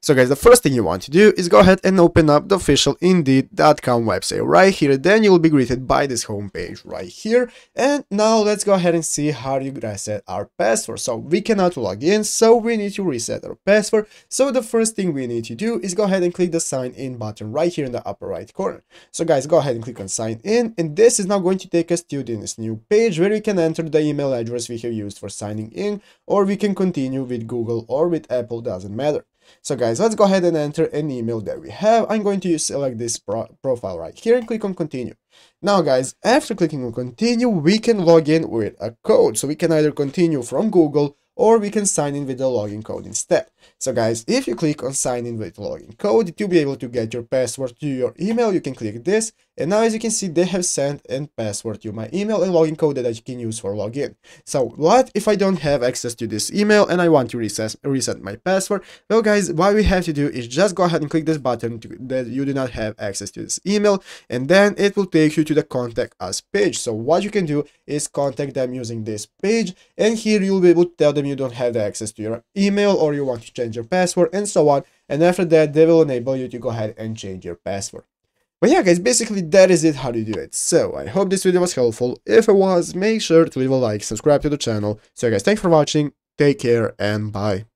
So guys, the first thing you want to do is go ahead and open up the official Indeed.com website right here. Then you'll be greeted by this homepage right here. And now let's go ahead and see how you reset our password. So we cannot log in, so we need to reset our password. So the first thing we need to do is go ahead and click the sign in button right here in the upper right corner. So guys, go ahead and click on sign in. And this is now going to take us to this new page where we can enter the email address we have used for signing in, or we can continue with Google or with Apple, doesn't matter. So guys, let's go ahead and enter an email that we have. I'm going to select this pro profile right here and click on continue. Now guys, after clicking on continue, we can log in with a code. So we can either continue from Google or we can sign in with the login code instead. So guys, if you click on sign in with login code, you'll be able to get your password to your email. You can click this and now as you can see, they have sent and password to my email and login code that you can use for login. So what if I don't have access to this email and I want to reset, reset my password? Well guys, what we have to do is just go ahead and click this button to, that you do not have access to this email and then it will take you to the contact us page. So what you can do is contact them using this page and here you'll be able to tell them you don't have the access to your email or you want to change your password and so on. And after that, they will enable you to go ahead and change your password. But yeah guys, basically that is it how to do it. So I hope this video was helpful. If it was, make sure to leave a like, subscribe to the channel. So guys, thanks for watching, take care and bye.